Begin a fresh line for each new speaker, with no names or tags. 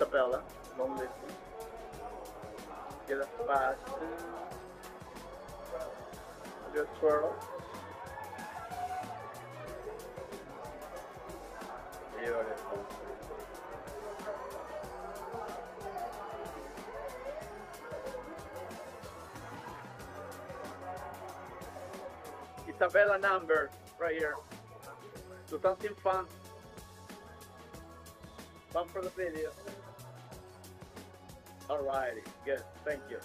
Isabella, long distance. Get a fast. Just twirl. Beautiful. Isabella number right here. Do something fun. Fun for the video. Alrighty, good. Thank you.